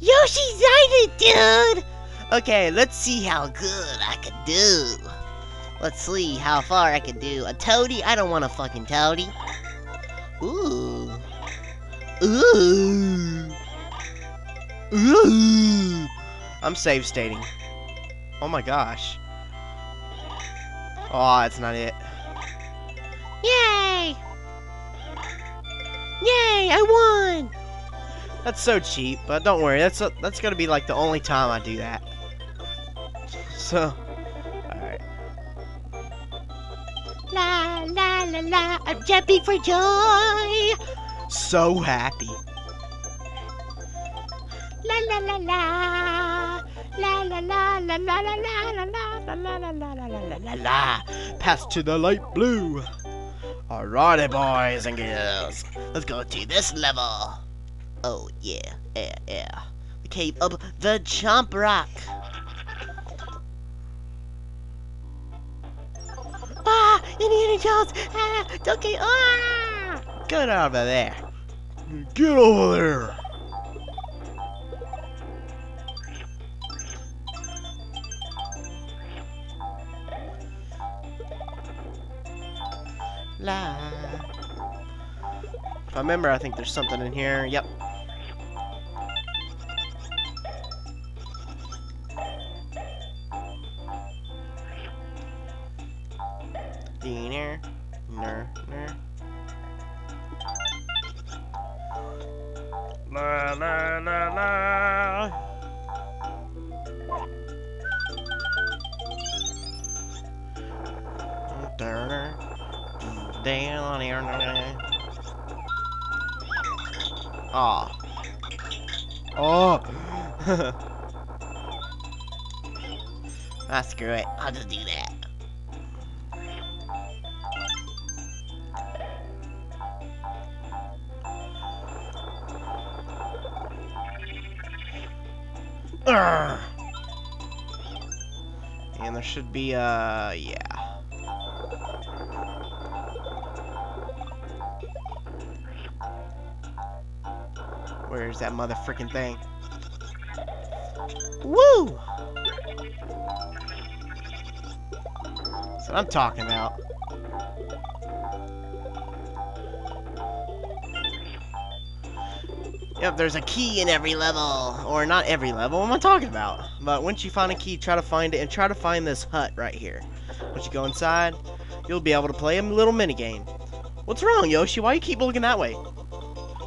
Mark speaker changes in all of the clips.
Speaker 1: Yoshi's it, dude! Okay, let's see how good I can do. Let's see how far I can do. A toady? I don't want a fucking toady. Ooh. Ooh. Ooh.
Speaker 2: I'm save stating. Oh my gosh. Oh, that's not it.
Speaker 1: Yay! Yay, I won!
Speaker 2: That's so cheap, but don't worry. That's a, that's gonna be like the only time I do that. So, all right.
Speaker 1: La la la la, I'm jumping for joy!
Speaker 2: So happy.
Speaker 1: La la la la. La la la la la la la la la la la la la la la la la.
Speaker 2: Pass to the light blue. Alrighty, boys and girls.
Speaker 1: Let's go to this level. Oh yeah, yeah, yeah. The cave of the Chomp Rock. Ah, Indiana Jones! Ah, Donkey! Ah!
Speaker 2: Get out of there. Get over there.
Speaker 1: La.
Speaker 2: If I remember, I think there's something in here. Yep. Ner. Ner. La la la la. Down here. Aw. Oh.
Speaker 1: Ah, screw it. I'll just do that.
Speaker 2: And there should be, uh, yeah. Where's that motherfucking thing? Woo! That's what I'm talking about. Yep, there's a key in every level. Or not every level, what am I talking about? But once you find a key, try to find it and try to find this hut right here. Once you go inside, you'll be able to play a little mini game. What's wrong, Yoshi? Why you keep looking that way?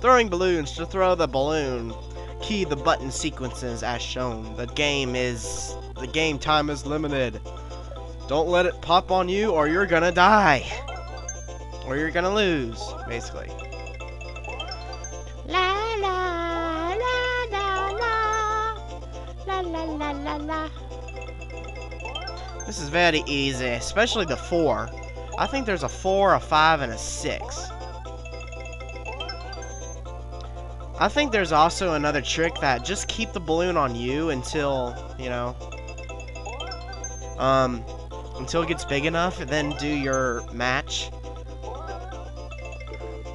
Speaker 2: Throwing balloons. To throw the balloon, key the button sequences as shown. The game is... The game time is limited. Don't let it pop on you or you're gonna die. Or you're gonna lose, basically. This is very easy, especially the 4. I think there's a 4, a 5, and a 6. I think there's also another trick that just keep the balloon on you until, you know, um, until it gets big enough, and then do your match.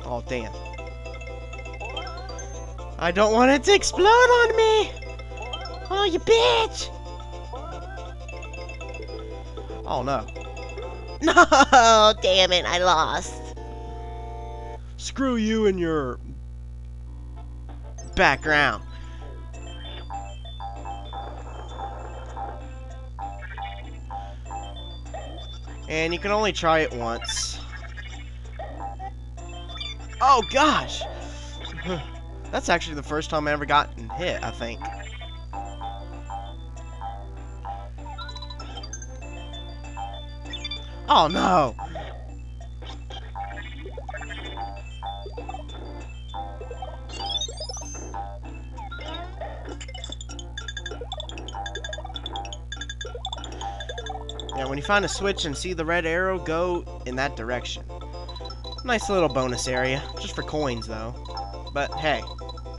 Speaker 2: Oh, damn. I don't want it to explode on me! Oh, you bitch! Oh, no.
Speaker 1: No, damn it, I lost.
Speaker 2: Screw you and your background. And you can only try it once. Oh gosh! That's actually the first time I ever gotten hit, I think. Oh no! Yeah, when you find a switch and see the red arrow, go in that direction. Nice little bonus area, just for coins though. But hey,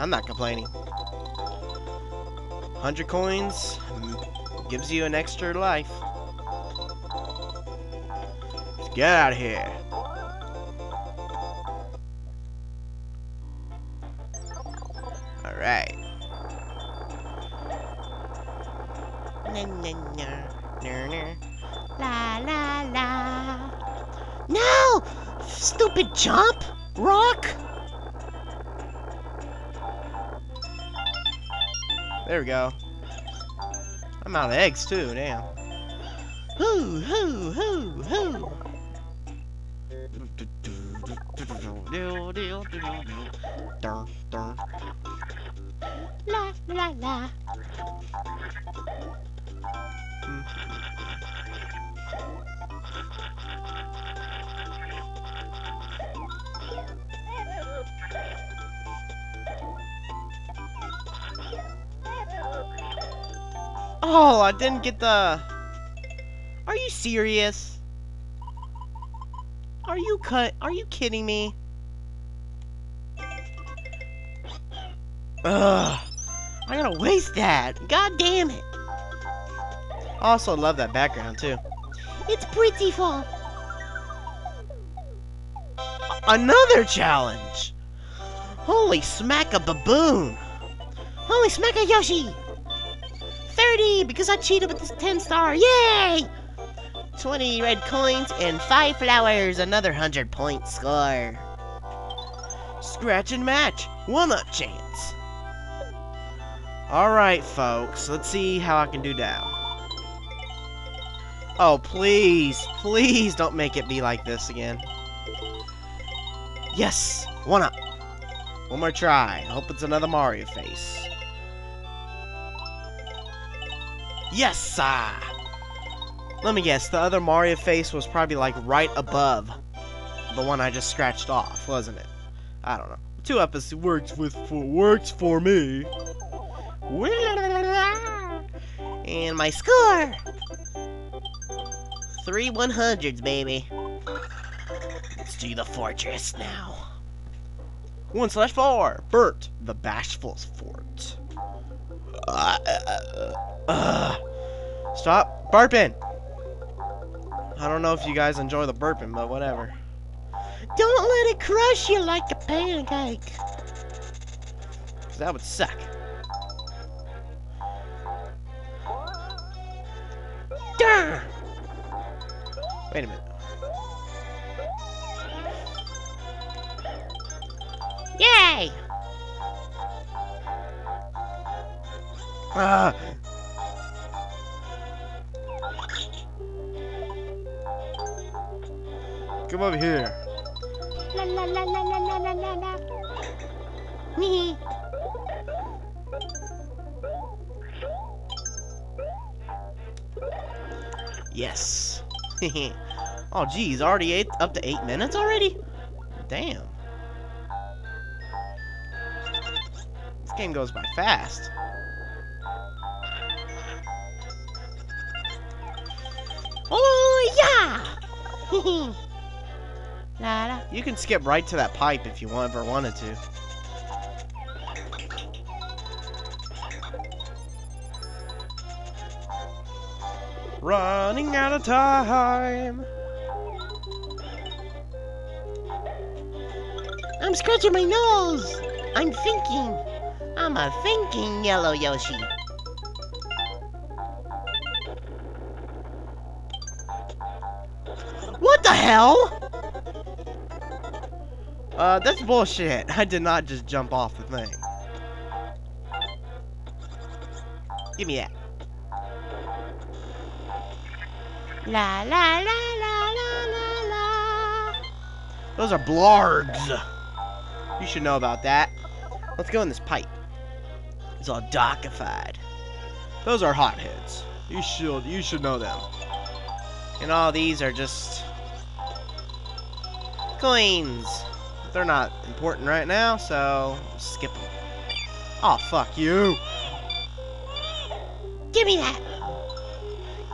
Speaker 2: I'm not complaining. 100 coins mm, gives you an extra life. Get out of here. Alright.
Speaker 1: Na, na, na, na, na. La la la. No! Stupid jump! Rock!
Speaker 2: There we go. I'm out of eggs too, damn.
Speaker 1: Hoo, hoo, hoo, hoo. La la la.
Speaker 2: Oh, I didn't get the. Are you serious? Are you cut? Are you kidding me? Ugh. I gotta waste that. God damn it. Also love that background too.
Speaker 1: It's beautiful.
Speaker 2: Another challenge. Holy smack a baboon.
Speaker 1: Holy smack a Yoshi! 30 because I cheated with this 10 star. Yay! 20 red coins and 5 flowers. Another 100 point score.
Speaker 2: Scratch and match. One up chance. Alright, folks. Let's see how I can do now. Oh, please. Please don't make it be like this again. Yes! One up. One more try. I hope it's another Mario face. Yes, sir! Let me guess, the other Mario face was probably like right above the one I just scratched off, wasn't it? I don't know. Two episodes works with for works for me.
Speaker 1: And my score! Three 100s, baby. Let's do the fortress now.
Speaker 2: One slash four. Burt, the Bashful's fort. Uh, uh, uh, stop burping. I don't know if you guys enjoy the burping, but whatever.
Speaker 1: Don't let it crush you like a pancake.
Speaker 2: that would suck.
Speaker 1: Durr!
Speaker 2: Wait a minute.
Speaker 1: Yay!
Speaker 2: Ah. Come over here.
Speaker 1: La la la la la la la la la. Me.
Speaker 2: Yes. oh, geez, already eight, up to eight minutes already? Damn. This game goes by fast.
Speaker 1: Oh yeah! la la.
Speaker 2: You can skip right to that pipe if you ever wanted to. Running out of time.
Speaker 1: I'm scratching my nose. I'm thinking. I'm a thinking yellow Yoshi.
Speaker 2: What the hell? Uh, that's bullshit. I did not just jump off the thing. Give me that.
Speaker 1: La la la la la la la.
Speaker 2: Those are Blarggs. You should know about that. Let's go in this pipe. It's all darkified. Those are hotheads. You should you should know them. And all these are just coins. They're not important right now, so skip them. Oh fuck you.
Speaker 1: Give me that.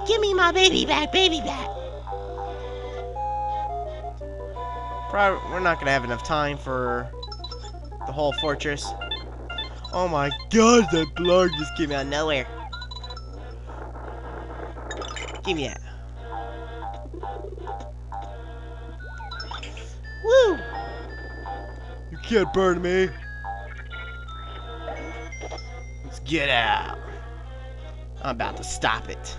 Speaker 1: Give me my baby back, baby back.
Speaker 2: Probably we're not gonna have enough time for the whole fortress. Oh my god, that Blargg just came out of nowhere. Give me that. Can't burn me. Let's get out. I'm about to stop it.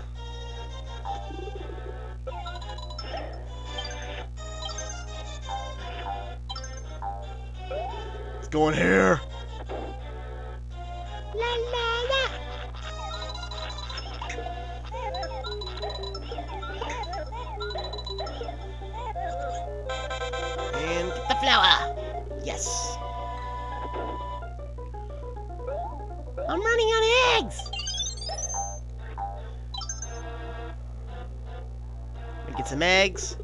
Speaker 2: It's going here.
Speaker 1: Yes. I'm running of eggs.
Speaker 2: Get some eggs.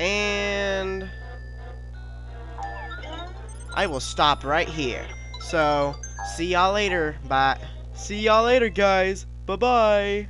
Speaker 2: And I will stop right here. So, see y'all later. Bye. See y'all later, guys. Bye-bye.